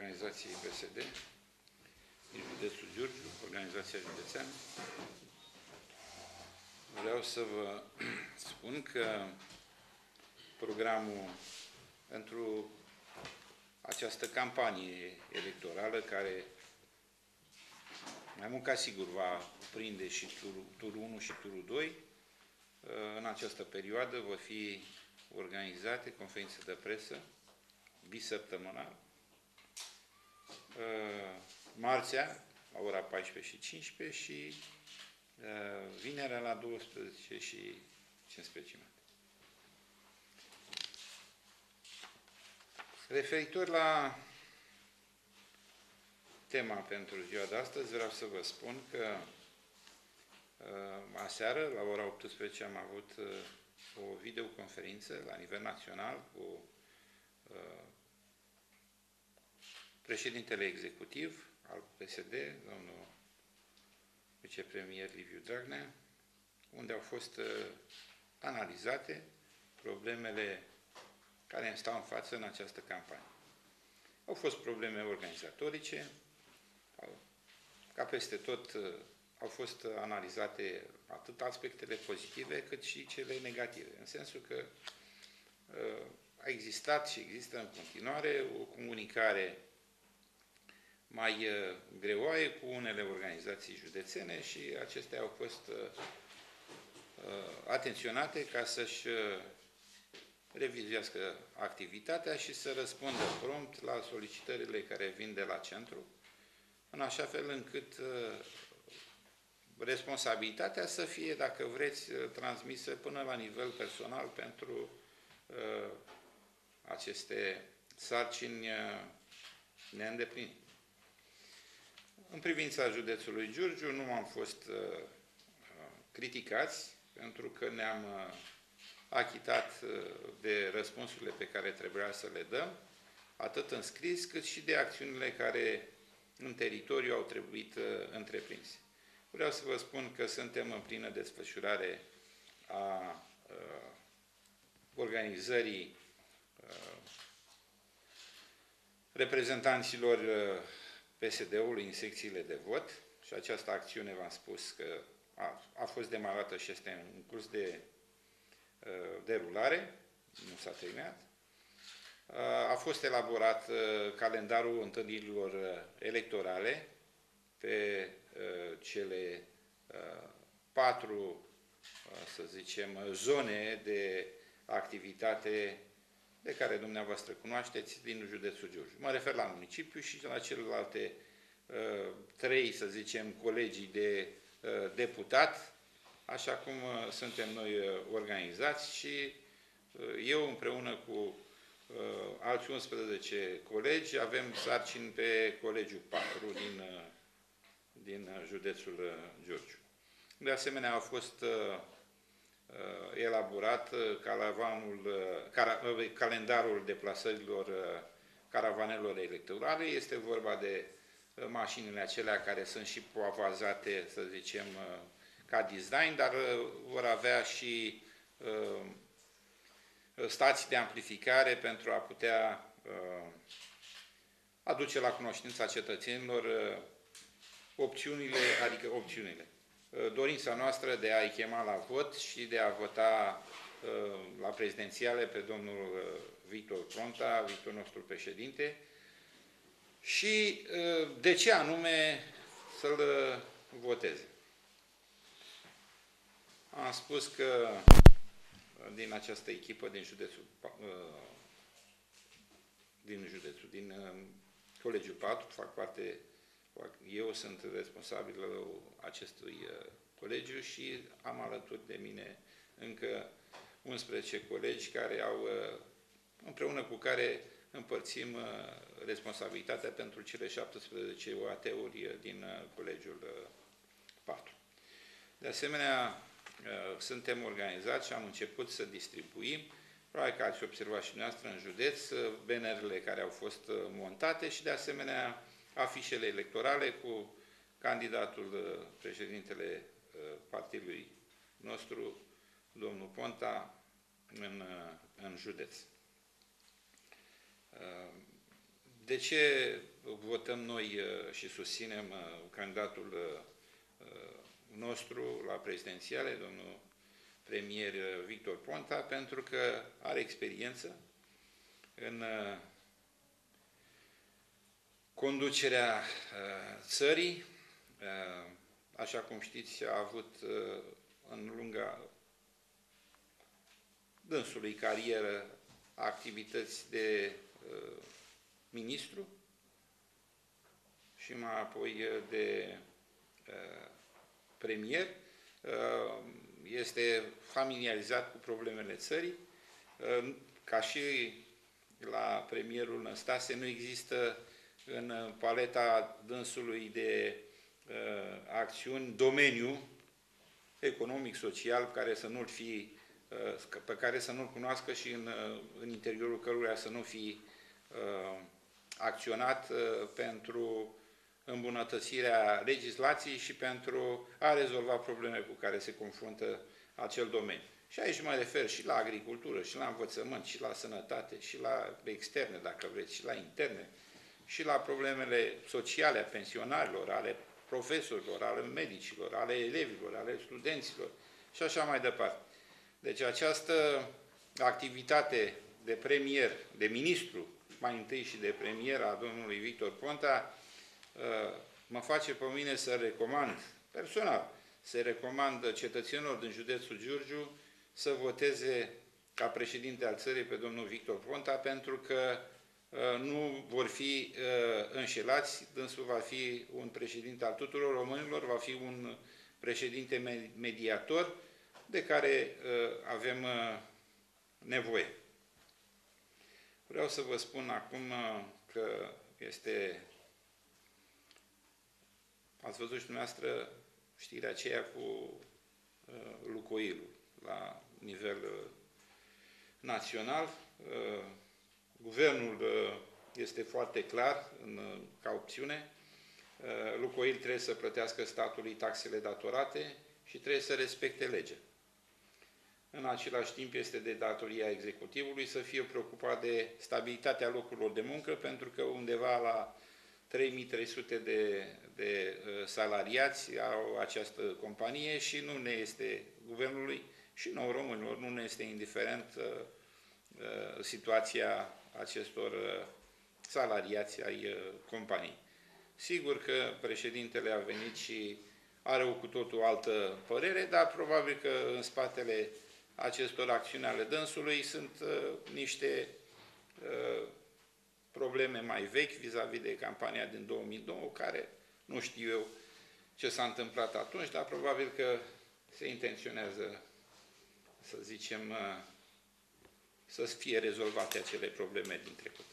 organizației PSD din județul Giurgiu, organizația județeană. Vreau să vă spun că programul pentru această campanie electorală care mai mult ca sigur va prinde și turul, turul 1 și turul 2. În această perioadă vor fi organizate conferințe de presă bisăptămânal. Marțea, la ora 14 și 15 și vinerea la 12 și 15 minute. Referitor la tema pentru ziua de astăzi, vreau să vă spun că uh, aseară, la ora 18, am avut uh, o videoconferință la nivel național cu uh, președintele executiv al PSD, domnul vicepremier Liviu Dragnea, unde au fost analizate problemele care îmi stau în față în această campanie. Au fost probleme organizatorice, ca peste tot uh, au fost analizate atât aspectele pozitive cât și cele negative, în sensul că uh, a existat și există în continuare o comunicare mai uh, greoaie cu unele organizații județene și acestea au fost atenționate ca să-și revizuiască activitatea și să răspundă prompt la solicitările care vin de la centru, în așa fel încât uh, responsabilitatea să fie, dacă vreți, uh, transmisă până la nivel personal pentru uh, aceste sarcini neîndeplinite. În privința județului Giurgiu nu am fost criticați pentru că ne-am achitat de răspunsurile pe care trebuia să le dăm, atât în scris cât și de acțiunile care în teritoriu au trebuit uh, întreprinse. Vreau să vă spun că suntem în plină desfășurare a uh, organizării uh, reprezentanților uh, PSD-ului în secțiile de vot și această acțiune, v-am spus că a, a fost demarată și este în curs de uh, derulare, nu s-a terminat. A fost elaborat uh, calendarul întâlnirilor uh, electorale pe uh, cele patru, să zicem, zone de activitate de care dumneavoastră cunoașteți din județul Giurgiu. Mă refer la municipiu și la celelalte trei, să zicem, colegii de deputat, așa cum suntem noi organizați și eu împreună cu Uh, alți 11 colegi, avem sarcini pe colegiul 4 din, uh, din uh, județul Giurgiu. De asemenea, a fost elaborat calendarul deplasărilor caravanelor electorale. Este vorba de mașinile acelea care sunt și poavazate, să zicem, ca design, dar vor avea și stații de amplificare pentru a putea uh, aduce la cunoștința cetățenilor uh, opțiunile, adică opțiunile. Uh, dorința noastră de a-i chema la vot și de a vota la prezidențiale pe domnul Victor Pronta, Victor nostru președinte, și de ce anume să-l voteze. Am spus că din această echipă din județul, uh, din județul, din uh, Colegiul 4, fac parte, eu sunt responsabil acestui uh, colegiu și am alături de mine încă 11 colegi care au, împreună cu care împărțim responsabilitatea pentru cele 17 OAT-uri din Colegiul 4. De asemenea, Uh, suntem organizați și am început să distribuim, probabil că ați observat și noastră în județ, uh, bannerele care au fost uh, montate și de asemenea afișele electorale cu candidatul președintele partidului nostru, domnul Ponta, în, în județ. De ce votăm noi și susținem candidatul nostru la prezidențiale, domnul premier Victor Ponta, pentru că are experiență în conducerea țării. Așa cum știți, a avut în lunga dânsului carieră activități de uh, ministru și mai apoi de uh, premier. Uh, este familiarizat cu problemele țării. Uh, ca și la premierul Năstase, nu există în paleta dânsului de uh, acțiuni domeniu economic, social, care să nu-l fi Uh, pe care să nu-l cunoască și în, uh, în interiorul căruia să nu fi uh, acționat pentru îmbunătățirea legislației și pentru a rezolva probleme cu care se confruntă acel domeniu. Și aici mă refer și la agricultură, și la învățământ, și la sănătate, și la externe, dacă vreți, și la interne, și la problemele sociale a pensionarilor, ale profesorilor, ale medicilor, ale elevilor, ale studenților și așa mai departe. Deci această activitate de premier, de ministru, mai întâi și de premier a domnului Victor Ponta, uh, mă face pe mine să recomand, personal, să recomand cetățenilor din județul Giurgiu să voteze ca președinte al țării pe domnul Victor Ponta, pentru că uh, nu vor fi uh, înșelați, dânsul va fi un președinte al tuturor românilor, va fi un președinte mediator, de care uh, avem uh, nevoie. Vreau să vă spun acum uh, că este... Ați văzut și dumneavoastră știrea aceea cu uh, Lucoilul la nivel uh, național. Uh, guvernul uh, este foarte clar în, uh, ca opțiune. Uh, Lucoil trebuie să plătească statului taxele datorate și trebuie să respecte legea. În același timp este de datoria executivului să fie preocupat de stabilitatea locurilor de muncă, pentru că undeva la 3300 de, de uh, salariați au această companie și nu ne este guvernului și nouă românilor nu ne este indiferent uh, uh, situația acestor salariați ai companiei. Sigur că președintele a venit și are o cu totul altă părere, dar probabil că în spatele acestor acțiuni ale dânsului sunt uh, niște uh, probleme mai vechi vis-a-vis -vis de campania din 2002, care nu știu eu ce s-a întâmplat atunci, dar probabil că se intenționează, să zicem, uh, să fie rezolvate acele probleme din trecut.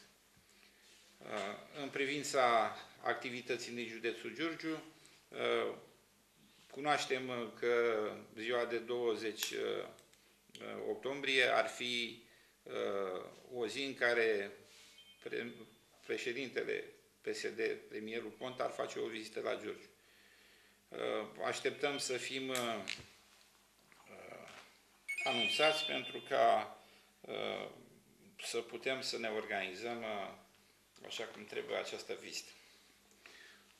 Uh, în privința activității din județul Giurgiu, uh, cunoaștem că ziua de 20 Uh, octombrie ar fi uh, o zi în care pre președintele PSD, premierul Ponta, ar face o vizită la Giurgiu. Uh, așteptăm să fim anunțați pentru ca să putem să ne organizăm așa cum trebuie această vizită.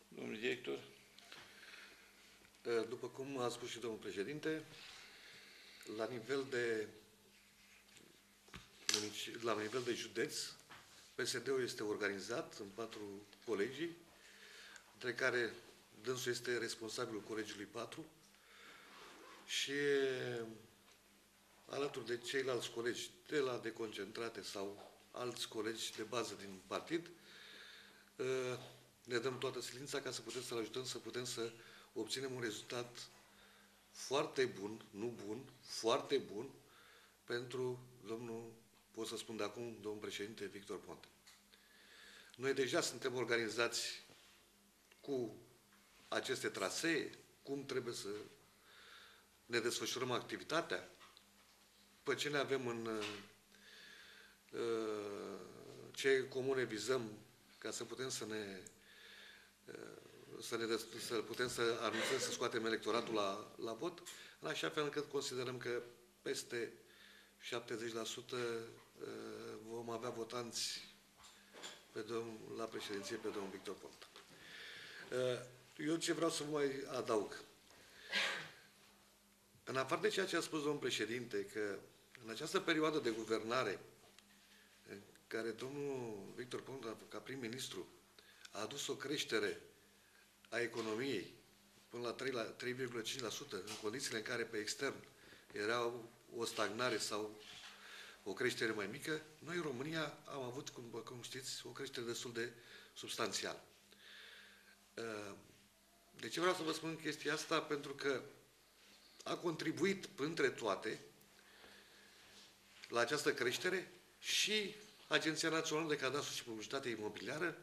Domnul director? După cum a spus și domnul președinte, la nivel de la nivel de județ, PSD-ul este organizat în patru colegii, între care dânsul este responsabilul colegiului 4 și alături de ceilalți colegi de la deconcentrate sau alți colegi de bază din partid, ne dăm toată silința ca să putem să-l ajutăm să putem să obținem un rezultat foarte bun, nu bun, foarte bun pentru domnul, pot să spun de acum, domnul președinte Victor Ponte. Noi deja suntem organizați cu aceste trasee, cum trebuie să ne desfășurăm activitatea, pe ce ne avem în uh, ce comune vizăm ca să putem să ne uh, să, ne, să putem să anunțăm, să scoatem electoratul la, la vot, în așa fel încât considerăm că peste 70% uh, vom avea votanți pe domn, la președinție pe domnul Victor Ponta. Uh, eu ce vreau să vă mai adaug. În afară de ceea ce a spus domnul președinte, că în această perioadă de guvernare, în care domnul Victor Ponta, ca prim-ministru, a adus o creștere a economiei până la 3 la 3,5%, în condițiile în care pe extern era o stagnare sau o creștere mai mică, noi în România am avut, cum, cum știți, o creștere destul de substanțială. Uh, de ce vreau să vă spun chestia asta? Pentru că a contribuit, între toate, la această creștere și Agenția Națională de Cadastru și Publicitate Imobiliară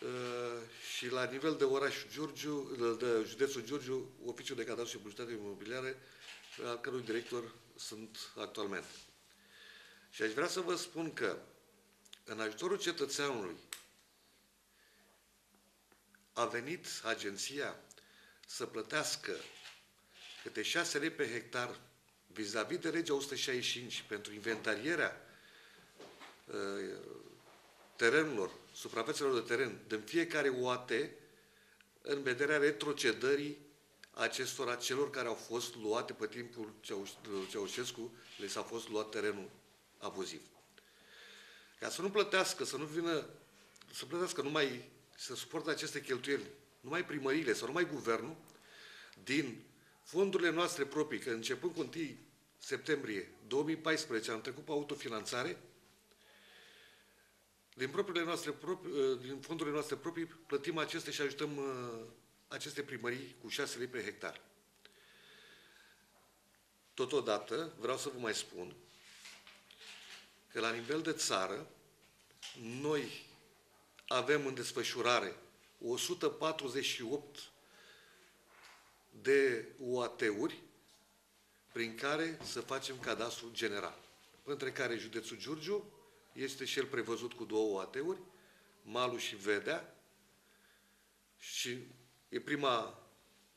uh, și la nivel de oraș Giurgiu, de județul Giurgiu, Oficiul de Cadastru și Publicitate Imobiliară, al cărui director sunt actualmente. Și aș vrea să vă spun că în ajutorul cetățeanului a venit agenția să plătească câte 6 lei pe hectar vis-a-vis -vis de legea 165 pentru inventarierea uh, terenurilor, suprafețelor de teren din fiecare OAT în vederea retrocedării acestora celor care au fost luate pe timpul Ceaușescu, le s-a fost luat terenul abuziv. Ca să nu plătească, să nu vină, să plătească numai, să suporte aceste cheltuieli, numai primările sau numai guvernul, din fondurile noastre proprii, că începând cu 1 septembrie 2014 am trecut pe autofinanțare, din, propriile noastre, din fondurile noastre proprii plătim aceste și ajutăm uh, aceste primării cu 6 lei pe hectar. Totodată, vreau să vă mai spun că la nivel de țară, noi avem în desfășurare 148 de UAT-uri prin care să facem cadastru general. Între care județul Giurgiu este și el prevăzut cu două UAT-uri, Malu și Vedea, și e prima,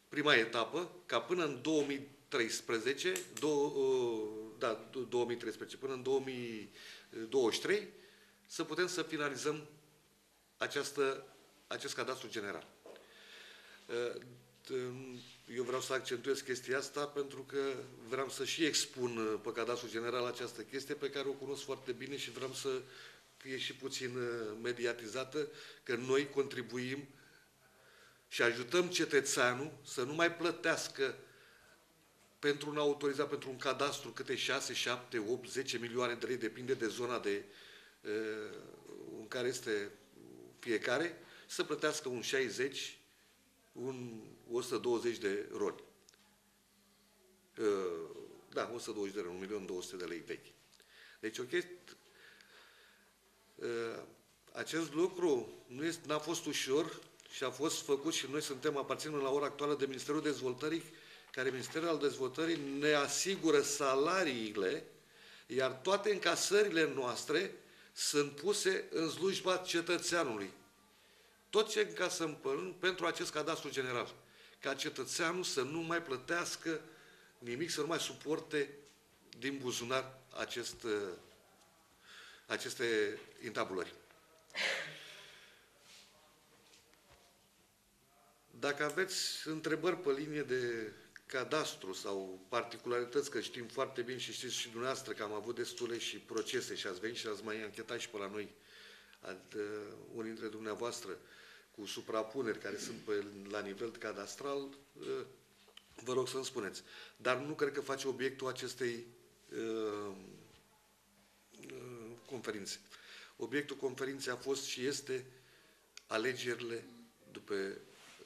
prima etapă, ca până în 2013, do, uh, da, 2013, până în 2023, să putem să finalizăm această, acest cadastru general. Uh, eu vreau să accentuez chestia asta pentru că vreau să și expun uh, pe cadastru general această chestie pe care o cunosc foarte bine și vreau să fie și puțin mediatizată, că noi contribuim și ajutăm cetățeanul să nu mai plătească pentru un autorizat, pentru un cadastru, câte 6, 7, 8, 10 milioane de lei, depinde de zona de, uh, în care este fiecare, să plătească un 60, un 120 de roli. Uh, da, 120 de roli, 1.200.000 de lei vechi. Deci, ok, uh, acest lucru nu este, n-a fost ușor, și a fost făcut și noi suntem, aparținem la ora actuală de Ministerul Dezvoltării, care Ministerul al Dezvoltării ne asigură salariile, iar toate încasările noastre sunt puse în slujba cetățeanului. Tot ce încasăm pentru acest cadastru general, ca cetățeanul să nu mai plătească nimic, să nu mai suporte din buzunar acest, aceste intabulări. Dacă aveți întrebări pe linie de cadastru sau particularități, că știm foarte bine și știți și dumneavoastră că am avut destule și procese și ați venit și ați mai anchetat și pe la noi, ad, uh, unii dintre dumneavoastră, cu suprapuneri care sunt pe, la nivel cadastral, uh, vă rog să-mi spuneți. Dar nu cred că face obiectul acestei uh, uh, conferințe. Obiectul conferinței a fost și este alegerile după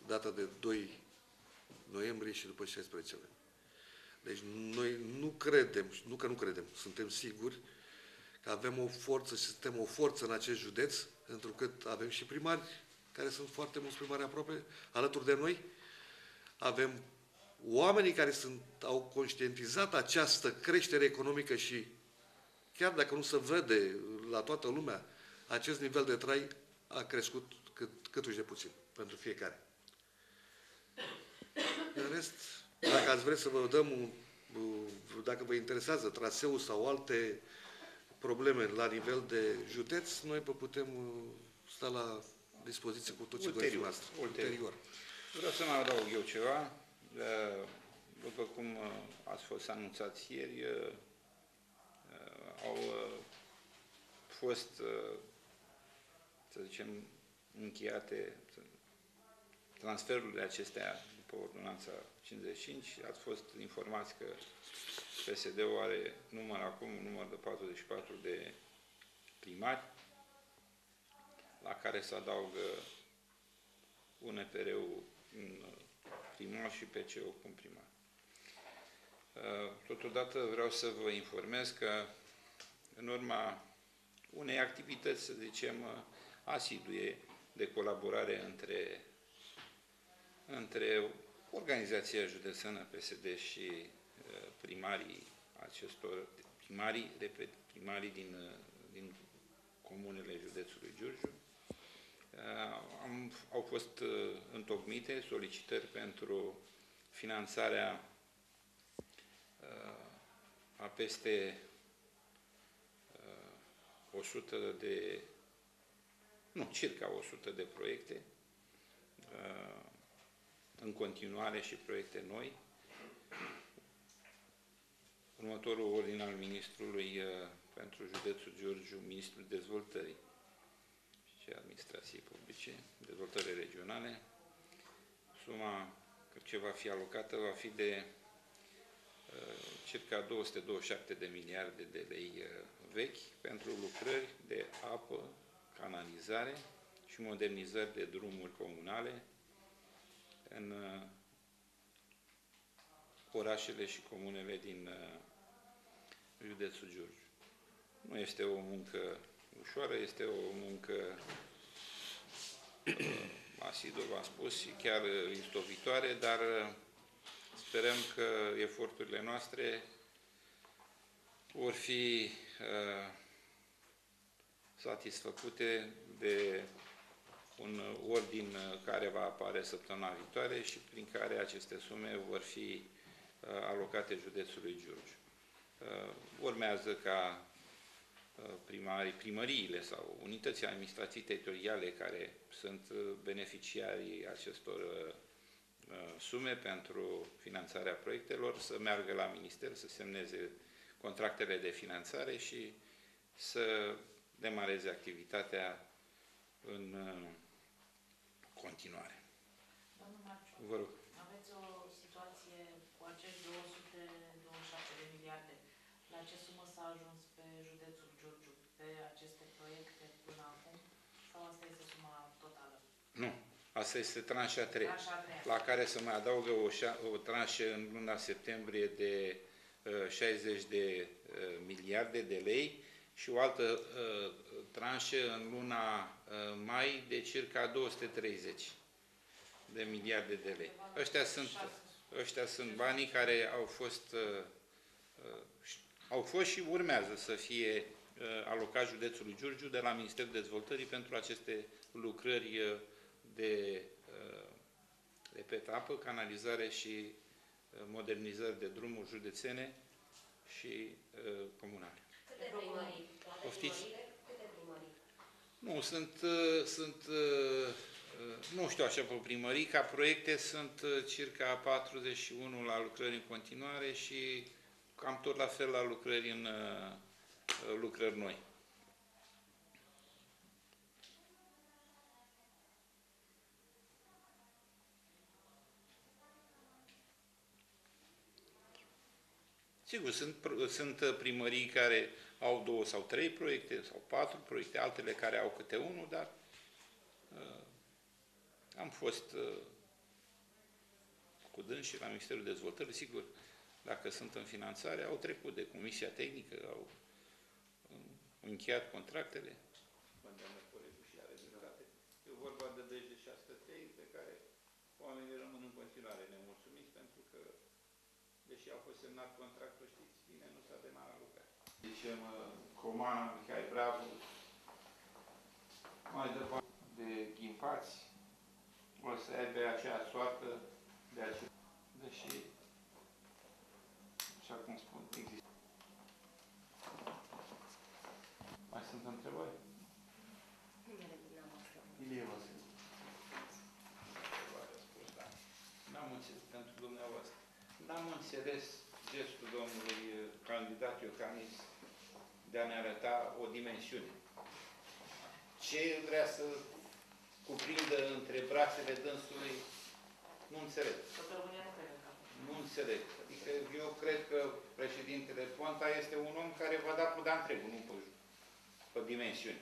data de 2 noiembrie și după 16 luni. Deci noi nu credem, nu că nu credem, suntem siguri că avem o forță și suntem o forță în acest județ, pentru că avem și primari, care sunt foarte mulți primari aproape, alături de noi. Avem oamenii care sunt, au conștientizat această creștere economică și chiar dacă nu se vede la toată lumea, acest nivel de trai a crescut cât, cât de puțin pentru fiecare. În rest, dacă ați vrea să vă dăm, un, dacă vă interesează traseul sau alte probleme la nivel de județ, noi vă putem uh, sta la dispoziție cu tot ce Ulterior, doriți noastră. ulterior. Vreau să mai adaug eu ceva. Uh, După cum uh, ați fost anunțați ieri, uh, uh, au uh, fost, uh, să zicem, încheiate transferurile acestea după ordonanța 55. Ați fost informați că PSD-ul are număr acum, un număr de 44 de primari, la care se adaugă UNPR-ul în primar și PC-ul cum primar. Uh, Totodată vreau să vă informez că în urma unei activități, să zicem, uh, asidue de colaborare între, între organizația județeană PSD și uh, primarii acestor, primarii, repet, primarii din, din comunele județului Giurgiu, am, au fost întocmite solicitări pentru finanțarea a peste 100 de, nu, circa 100 de proiecte în continuare și proiecte noi. Următorul ordin al Ministrului pentru Județul Giurgiu, Ministrul Dezvoltării și Administrației Publice, Dezvoltării Regionale. Suma ce va fi alocată va fi de circa 227 de miliarde de lei uh, vechi pentru lucrări de apă, canalizare și modernizări de drumuri comunale în uh, orașele și comunele din uh, județul Giurgiu. Nu este o muncă ușoară, este o muncă asidă, v-am spus, și chiar istovitoare, dar Sperăm că eforturile noastre vor fi uh, satisfăcute de un ordin care va apare săptămâna viitoare și prin care aceste sume vor fi uh, alocate județului Giurgiu. Uh, urmează ca uh, primarii, primăriile sau unitățile administrații teritoriale care sunt uh, beneficiarii acestor uh, Uh, sume pentru finanțarea proiectelor, să meargă la minister, să semneze contractele de finanțare și să demareze activitatea în uh, continuare. Domnul Marciu, Vă rog. aveți o situație cu acești 227 de miliarde. La ce sumă s-a ajuns pe județul Giurgiu pe aceste proiecte până acum? Sau asta este suma totală? Nu. Asta este tranșa a treia, Tranșa a treia. la care se mai adaugă o, o tranșă în luna septembrie de uh, 60 de uh, miliarde de lei și o altă uh, tranșă în luna uh, mai de circa 230 de miliarde de lei. Ăștia sunt, ăștia sunt banii care au fost, uh, uh, au fost și urmează să fie uh, alocat județului Giurgiu de la Ministerul Dezvoltării pentru aceste lucrări uh, de, uh, repet, apă, canalizare și uh, modernizări de drumuri județene și uh, comunale. Câte primării? Toate Poftiți? primările? Câte primării? Nu, sunt, uh, sunt uh, uh, nu știu așa pe primării, ca proiecte sunt uh, circa 41 la lucrări în continuare și cam tot la fel la lucrări în uh, uh, lucrări noi. Sigur, sunt, pr- sunt uh, primării care au două sau trei proiecte, sau patru proiecte, altele care au câte unul, dar uh, am fost uh, cu dâns și la Ministerul Dezvoltării, sigur, dacă sunt în finanțare, au trecut de Comisia Tehnică, au uh, încheiat contractele. Condamnă colegul și are dreptate. E vorba de 26 tei pe care oamenii rămân în continuare nemulțumiți pentru că deși a fost semnat contractul, știți bine, nu s-a demarat lucrarea. Zicem, uh, Comana, Mihai Bravo, mai departe de ghimpați, o să aibă aceea soartă de aceea. Deși, așa cum spun, vedeți gestul domnului uh, candidat Iocanis de a ne arăta o dimensiune? Ce vrea să cuprindă între brațele dânsului, nu înțeleg. Toată România nu crede că Nu înțeleg. Adică eu cred că președintele Ponta este un om care va da cu de întregul, nu pe, pe dimensiuni.